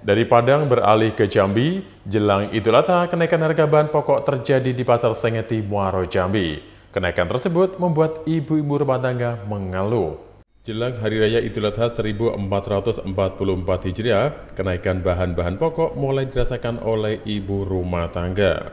Dari Padang beralih ke Jambi, jelang Idul Adha kenaikan harga bahan pokok terjadi di Pasar Sengeti Muaro Jambi. Kenaikan tersebut membuat ibu-ibu rumah tangga mengeluh. Jelang Hari Raya Idul Adha 1444 Hijriah, kenaikan bahan-bahan pokok mulai dirasakan oleh ibu rumah tangga.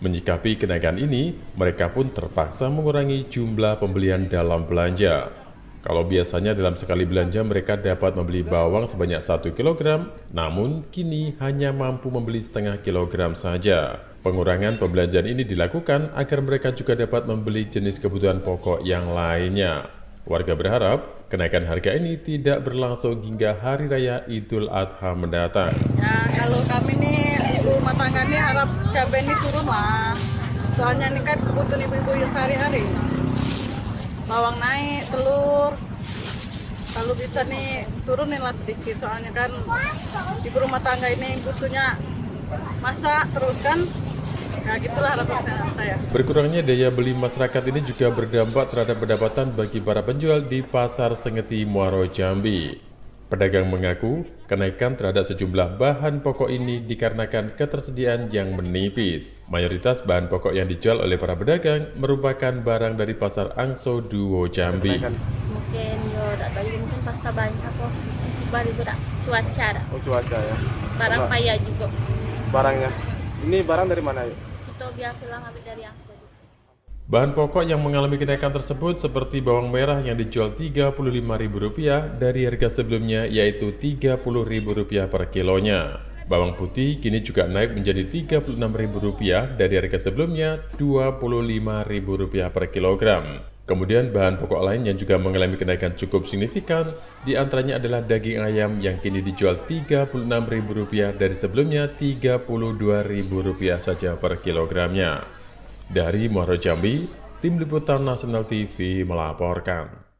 Menyikapi kenaikan ini, mereka pun terpaksa mengurangi jumlah pembelian dalam belanja. Kalau biasanya dalam sekali belanja mereka dapat membeli bawang sebanyak 1 kg, namun kini hanya mampu membeli setengah kilogram saja. Pengurangan pembelanjaan ini dilakukan agar mereka juga dapat membeli jenis kebutuhan pokok yang lainnya. Warga berharap kenaikan harga ini tidak berlangsung hingga Hari Raya Idul Adha mendatang. Ya, kalau kami nih rumah tangga harap cabai ini turun lah. Soalnya ini kan kebutuhan ibu-ibu yang sehari-hari bawang naik, telur. Kalau bisa nih turunin lah sedikit, soalnya kan di rumah tangga ini butuhnya masak terus kan. Ya gitulah saya. Berkurangnya daya beli masyarakat ini juga berdampak terhadap pendapatan bagi para penjual di Pasar Sengeti Muaro Jambi. Pedagang mengaku kenaikan terhadap sejumlah bahan pokok ini dikarenakan ketersediaan yang menipis. Mayoritas bahan pokok yang dijual oleh para pedagang merupakan barang dari pasar Angso Duo Jambi. Mungkin yo tak tahu mungkin pasta banyak kok. Isi balik juga cuaca dah. Oh cuaca ya. Barang payah juga. Barangnya. Ini barang dari mana yuk? Kita biasalah ngambil dari Angso. Bahan pokok yang mengalami kenaikan tersebut seperti bawang merah yang dijual Rp35.000 dari harga sebelumnya yaitu Rp30.000 per kilonya. Bawang putih kini juga naik menjadi Rp36.000 dari harga sebelumnya Rp25.000 per kilogram. Kemudian bahan pokok lain yang juga mengalami kenaikan cukup signifikan, di antaranya adalah daging ayam yang kini dijual Rp36.000 dari sebelumnya Rp32.000 saja per kilogramnya. Dari Muaro Jambi, Tim Liputan Nasional TV melaporkan.